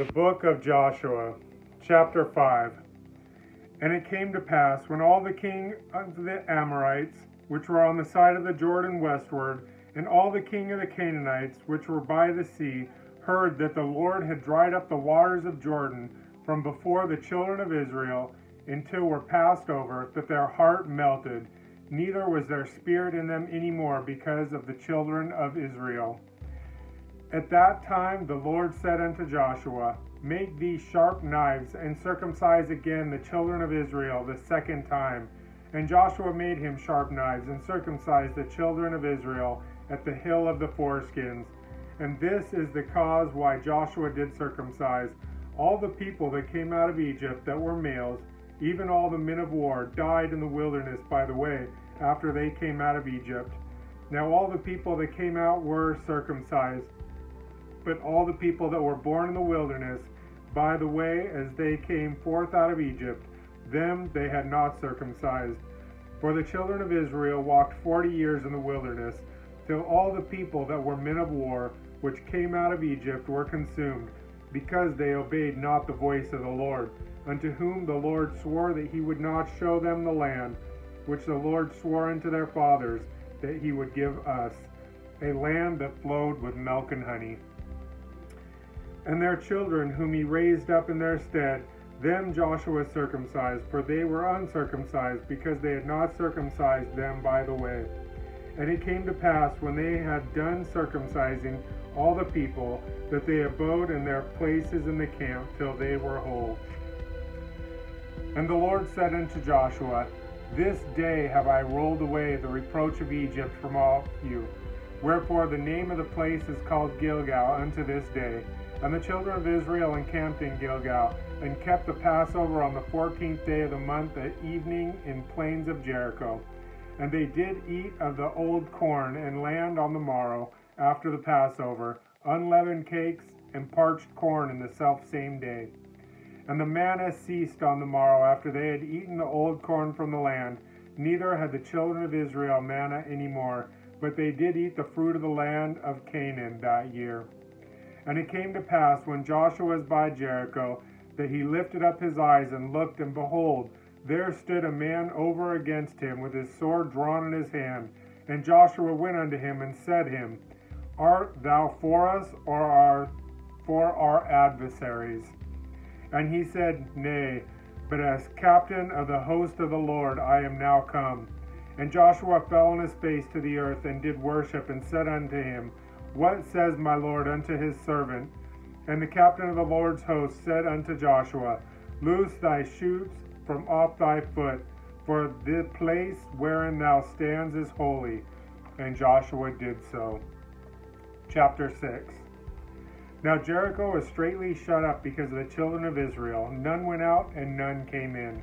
The book of Joshua, chapter 5. And it came to pass, when all the king of the Amorites, which were on the side of the Jordan westward, and all the king of the Canaanites, which were by the sea, heard that the Lord had dried up the waters of Jordan from before the children of Israel until were passed over, that their heart melted, neither was there spirit in them any more because of the children of Israel. At that time the Lord said unto Joshua, Make thee sharp knives, and circumcise again the children of Israel the second time. And Joshua made him sharp knives, and circumcised the children of Israel at the hill of the foreskins. And this is the cause why Joshua did circumcise all the people that came out of Egypt that were males, even all the men of war, died in the wilderness by the way, after they came out of Egypt. Now all the people that came out were circumcised but all the people that were born in the wilderness by the way as they came forth out of Egypt, them they had not circumcised. For the children of Israel walked forty years in the wilderness, till all the people that were men of war, which came out of Egypt, were consumed, because they obeyed not the voice of the Lord, unto whom the Lord swore that he would not show them the land, which the Lord swore unto their fathers that he would give us, a land that flowed with milk and honey and their children whom he raised up in their stead, them Joshua circumcised, for they were uncircumcised, because they had not circumcised them by the way. And it came to pass, when they had done circumcising all the people, that they abode in their places in the camp till they were whole. And the Lord said unto Joshua, This day have I rolled away the reproach of Egypt from off you. Wherefore the name of the place is called Gilgal unto this day. And the children of Israel encamped in Gilgal, and kept the Passover on the fourteenth day of the month at evening in plains of Jericho. And they did eat of the old corn and land on the morrow after the Passover, unleavened cakes and parched corn in the selfsame day. And the manna ceased on the morrow after they had eaten the old corn from the land. Neither had the children of Israel manna any more, but they did eat the fruit of the land of Canaan that year. And it came to pass, when Joshua was by Jericho, that he lifted up his eyes and looked, and behold, there stood a man over against him with his sword drawn in his hand. And Joshua went unto him and said him, Art thou for us, or are for our adversaries? And he said, Nay, but as captain of the host of the Lord I am now come. And Joshua fell on his face to the earth and did worship, and said unto him, what says my Lord unto his servant? And the captain of the Lord's host said unto Joshua, Loose thy shoes from off thy foot, for the place wherein thou stands is holy. And Joshua did so. Chapter 6 Now Jericho was straitly shut up because of the children of Israel. None went out, and none came in.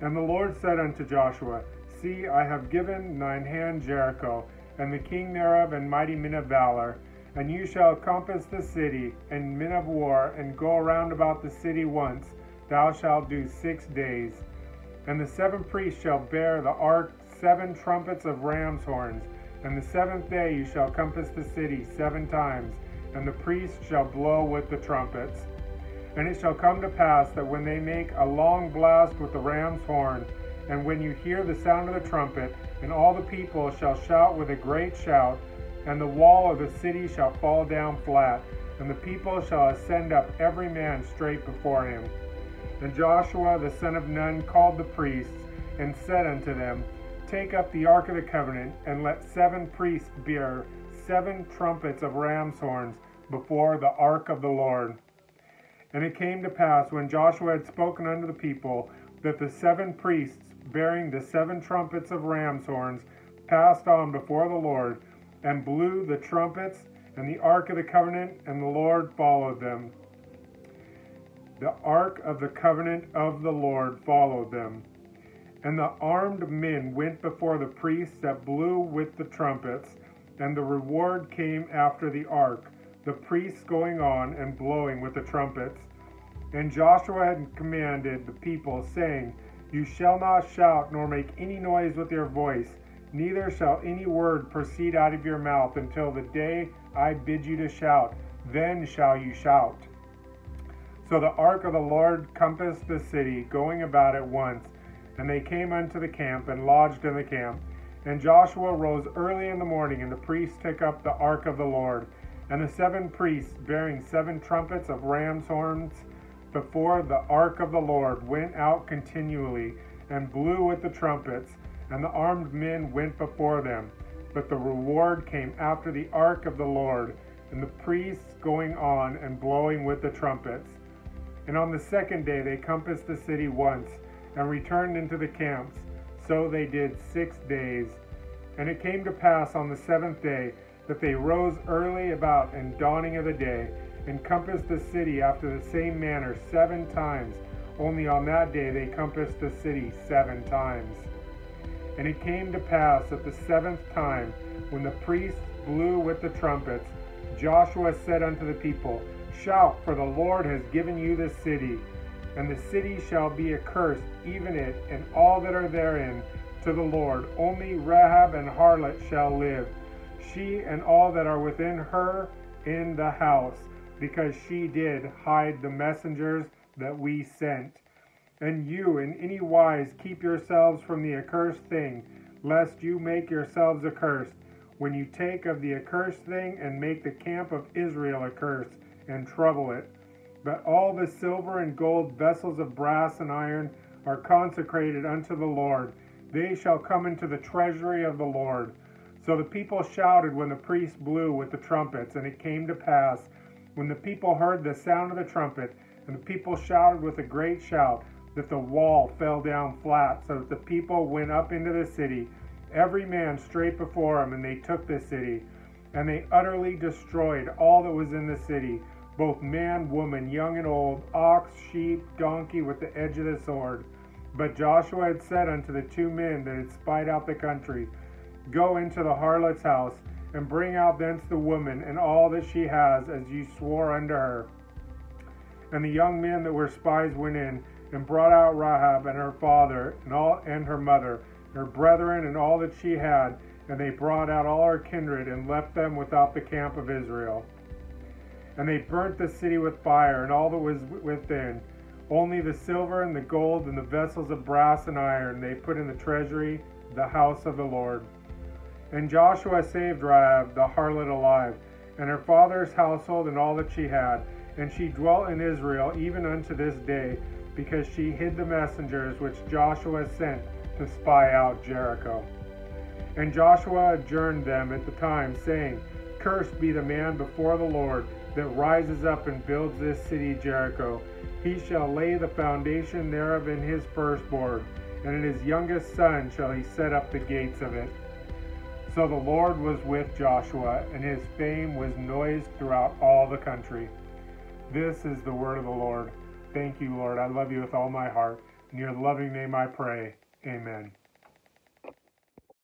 And the Lord said unto Joshua, See, I have given thine hand Jericho, and the king thereof, and mighty men of valor. And you shall compass the city, and men of war, and go around about the city once. Thou shalt do six days. And the seven priests shall bear the ark seven trumpets of ram's horns. And the seventh day you shall compass the city seven times, and the priests shall blow with the trumpets. And it shall come to pass that when they make a long blast with the ram's horn, and when you hear the sound of the trumpet, and all the people shall shout with a great shout, and the wall of the city shall fall down flat, and the people shall ascend up every man straight before him. And Joshua the son of Nun called the priests, and said unto them, Take up the ark of the covenant, and let seven priests bear seven trumpets of ram's horns before the ark of the Lord. And it came to pass, when Joshua had spoken unto the people, that the seven priests bearing the seven trumpets of ram's horns, passed on before the Lord, and blew the trumpets, and the ark of the covenant, and the Lord followed them. The ark of the covenant of the Lord followed them. And the armed men went before the priests that blew with the trumpets, and the reward came after the ark, the priests going on and blowing with the trumpets. And Joshua had commanded the people, saying, you shall not shout nor make any noise with your voice, neither shall any word proceed out of your mouth until the day I bid you to shout. Then shall you shout. So the ark of the Lord compassed the city, going about it once. And they came unto the camp, and lodged in the camp. And Joshua rose early in the morning, and the priests took up the ark of the Lord. And the seven priests, bearing seven trumpets of ram's horns before the ark of the Lord, went out continually, and blew with the trumpets, and the armed men went before them. But the reward came after the ark of the Lord, and the priests going on and blowing with the trumpets. And on the second day they compassed the city once, and returned into the camps. So they did six days. And it came to pass on the seventh day that they rose early about in dawning of the day, and compassed the city after the same manner seven times. Only on that day they compassed the city seven times. And it came to pass at the seventh time, when the priests blew with the trumpets, Joshua said unto the people, Shout, for the Lord has given you this city, and the city shall be accursed, even it and all that are therein, to the Lord. Only Rahab and harlot shall live, she and all that are within her in the house, because she did hide the messengers that we sent. And you in any wise keep yourselves from the accursed thing, lest you make yourselves accursed, when you take of the accursed thing and make the camp of Israel accursed, and trouble it. But all the silver and gold vessels of brass and iron are consecrated unto the Lord. They shall come into the treasury of the Lord. So the people shouted when the priests blew with the trumpets, and it came to pass, when the people heard the sound of the trumpet, and the people shouted with a great shout, that the wall fell down flat, so that the people went up into the city, every man straight before him, and they took the city. And they utterly destroyed all that was in the city, both man, woman, young and old, ox, sheep, donkey, with the edge of the sword. But Joshua had said unto the two men that had spied out the country, Go into the harlot's house, and bring out thence the woman and all that she has, as you swore unto her. And the young men that were spies went in, and brought out Rahab and her father, and all and her mother, her brethren, and all that she had, and they brought out all her kindred, and left them without the camp of Israel. And they burnt the city with fire, and all that was within. Only the silver and the gold and the vessels of brass and iron they put in the treasury, the house of the Lord. And Joshua saved Rahab the harlot alive, and her father's household and all that she had. And she dwelt in Israel even unto this day, because she hid the messengers which Joshua sent to spy out Jericho. And Joshua adjourned them at the time, saying, Cursed be the man before the Lord that rises up and builds this city Jericho. He shall lay the foundation thereof in his firstborn, and in his youngest son shall he set up the gates of it. So the Lord was with Joshua, and his fame was noised throughout all the country. This is the word of the Lord. Thank you, Lord. I love you with all my heart. In your loving name I pray. Amen.